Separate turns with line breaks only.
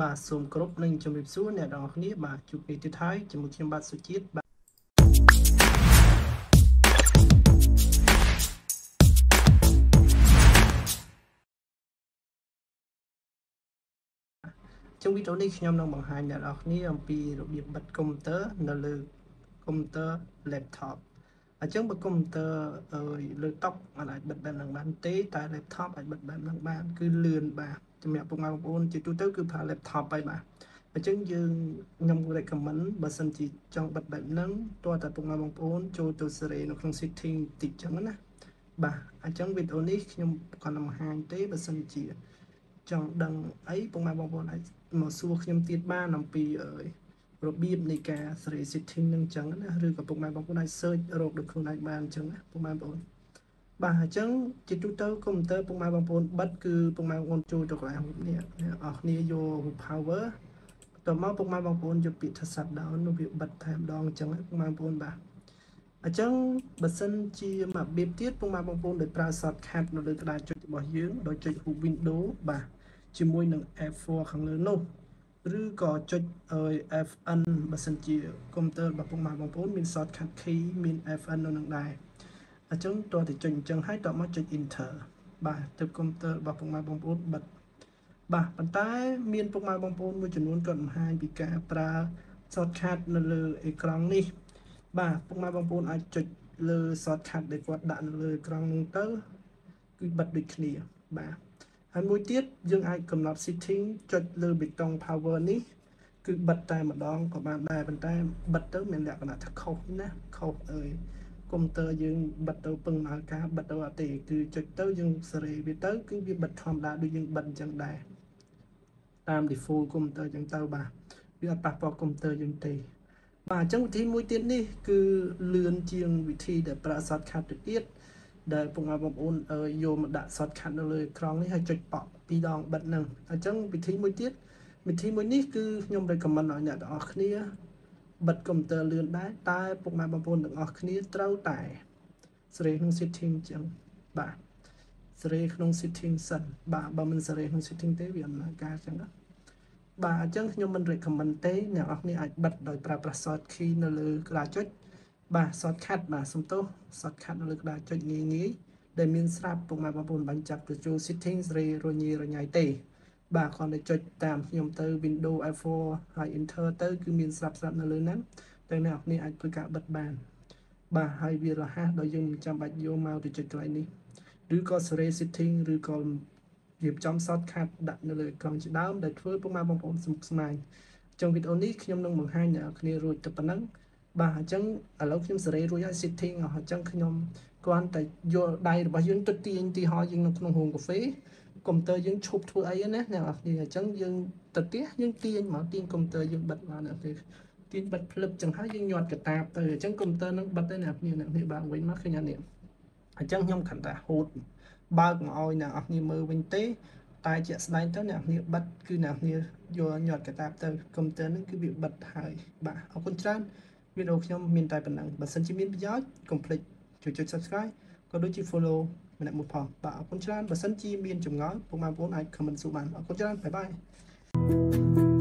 បាទសូមគោរពនិងជំរាបសួរអ្នកទាំងអស់គ្នាបាទជួបគ្នាទៀតហើយជាមួយខ្ញុំបាទសុជាតិបាទ trong video នេះខ្ញុំនឹងបង្ហាញអ្នកនរគ្នាអំពីរបៀបបិទកុំព្យូទ័រនៅលើកុំព្យូទ័រ laptop អញ្ចឹងបើកុំព្យូទ័រលើ top អាចបិទបែបហ្នឹងបានទេតែ laptop អាចបិទបែបហ្នឹងបាន គឺលឿនបាទ សម្រាប់ពុកម៉ែបងប្អូនជាទូទៅគឺប្រើ laptop ហើយបាទអញ្ចឹងយើងខ្ញុំ recommend បើសិនជាចង់បិទបែបហ្នឹងតើតើពុកម៉ែបងប្អូនចូលទៅសេរីនៅក្នុង setting បន្តិចចឹងណាបាទអញ្ចឹងវីដេអូនេះខ្ញុំគាត់នឹងបង្ហាញទេបើសិនជាចង់ដឹងអីពុកម៉ែបងប្អូនអាចមកសួរខ្ញុំទៀតបានអំពីរបៀបនៃការសេរី setting នឹងចឹងណាឬក៏ពុកម៉ែបងប្អូនអាច search រកដូចខ្លួនឯងបានអញ្ចឹងណាពុកម៉ែបងប្អូន បាទអញ្ចឹងជាទូទៅកុំព្យូទ័រពុកម៉ែបងប្អូនបិទគឺពុកម៉ែបងប្អូនចូលទៅកន្លែងនេះអ្នកអស់គ្នាយក power តមកពុកម៉ែបងប្អូនយកពាក្យថា shut down នោះវាបិទតែម្ដងអញ្ចឹងពុកម៉ែបងប្អូនបាទអញ្ចឹងបើសិនជាមករបៀបទៀតពុកម៉ែបងប្អូនដោយប្រើ shortcut នៅលើក្តារចុចរបស់យើងដោយចុច window បាទជាមួយនឹង F4 ខាងលើនោះឬក៏ចុច FN បើសិនជាកុំព្យូទ័ររបស់ពុកម៉ែបងប្អូនមាន shortcut key មាន FN នៅនឹងដែរ អញ្ចឹងតើទៅចុចអញ្ចឹងហើយតមកចុច enter បាទទៅកុំព្យូទ័ររបស់ពុកម៉ែបងប្អូនបិទបាទប៉ុន្តែមានពុកម៉ែបងប្អូនមួយចំនួនគាត់បង្ហាញពីការប្រើ shortcut នៅលើអេក្រង់នេះ បាទពុកម៉ែបងប្អូនអាចចុចលើ shortcut ដែលគាត់ដាក់នៅលើអេក្រង់នោះទៅគឺបិទដូចគ្នាបាទហើយមួយទៀតយើងអាចកំណត់ setting ចុចលើប៊ីតុង power នេះគឺបិទតែម្ដងក៏បានដែរប៉ុន្តែបិទទៅមានលក្ខណៈថាខុសណាខុសអើយ កុំព្យូទ័រយើងបិទទៅពឹងដល់ការបិទទៅអត់ទេគឺចុចទៅយើងសេរីវាទៅគឺវាបិទធម្មតាដូចយើងបិទអញ្ចឹងដែរតាម default កុំព្យូទ័រអញ្ចឹងទៅបាទវាអត់ប៉ះពាល់កុំព្យូទ័រយើងទេបាទអញ្ចឹងវិធីមួយទៀតនេះគឺលឿនជាងវិធីដែលប្រើ shortcut ទៅទៀតដែលពុកម៉ែបងប្អូនយកមកដាក់ shortcut នៅលើក្រង់នេះហើយចុចប៉ក់ពីរដងបិទនឹងអញ្ចឹងវិធីមួយទៀតវិធីមួយនេះគឺខ្ញុំ recommend ឲ្យអ្នកទាំងអស់គ្នា បិទកុំព្យូទ័រលឿនដែរតែពុកម៉ែបងប្អូនទាំងអស់គ្នាត្រូវតែសេរីក្នុង setting អញ្ចឹងបាទសេរីក្នុង setting សិនបាទបើមិនសេរីក្នុង setting ទេវាអត់ដំណើរការអញ្ចឹងណាបាទអញ្ចឹងខ្ញុំមិន recommend ទេអ្នកនរគ្នាអាចបិទដោយប្រើប្រាស់ short key នៅលើក្តារចុចបាទ shortcut បាទសំទោស shortcut នៅលើក្តារចុចងាយងាយដែលមានស្រាប់ពុកម៉ែបងប្អូនបាញ់ចាប់ទៅចូល settings រេរញីរញ៉ៃទេ បាទគ្រាន់តែចុចតាមខ្ញុំទៅ Windows F4 ហើយ Enter ទៅគឺមានស្រាប់ស្រាប់នៅលើហ្នឹងតែអ្នកនរអាចធ្វើការបិទបាន បាទហើយវារហ័សដោយយើងមិនចាំបាច់យកមកទៅចុចកន្លែងនេះឬក៏ Siri setting ឬក៏រៀបចំ shortcut ដាក់នៅលើក្រោមជាដើមដែលធ្វើពុកម៉ែបងប្អូនស្មុគស្មាញ trong វីដេអូនេះខ្ញុំនឹងបង្ហាញអ្នកគ្នារួចទៅប៉ុណ្ណឹងបាទអញ្ចឹងឥឡូវខ្ញុំសេរីរួចហើយ setting អញ្ចឹងខ្ញុំគ្រាន់តែយកដៃរបស់យើងទៅទាញទីហោយើងនៅក្នុងរោងកាហ្វេ កុំព្យូទ័រយើងឈប់ធ្វើអីណាអ្នកនរគ្នាអញ្ចឹងយើងទៅផ្ទះយើងទាញមកទាញកុំព្យូទ័រយើងបិទមកអ្នកនរគ្នាទាញបិទភ្លឹបចឹងហើយយើងញាត់កតាបទៅអញ្ចឹងកុំព្យូទ័រនឹងបិទទៅអ្នកនរគ្នាអ្នកនរគ្នាបើកវិញមកឃើញអានេះអញ្ចឹងខ្ញុំខំតែហូតបើកមកឲ្យអ្នកនរគ្នាមើលវិញទេតែជាក់ស្ដែងទៅអ្នកគ្នាបិទគឺអ្នកគ្នាយកញាត់កតាបទៅកុំព្យូទ័រនឹងគឺវាបិទហើយបាទអរគុណច្រើនវីដេអូខ្ញុំមានតែប៉ុណ្ណឹងបើសិនជាមានប្រយោជន៍កុំភ្លេចជួយចុច Subscribe ក៏ដូចជា Follow ម្នាក់មួយផងបាទអរគុណច្រើនបើសិនជាមានចម្ងល់ពុកម៉ែបងប្អូនអាច comment សួរបានអរគុណច្រើនបាយបាយ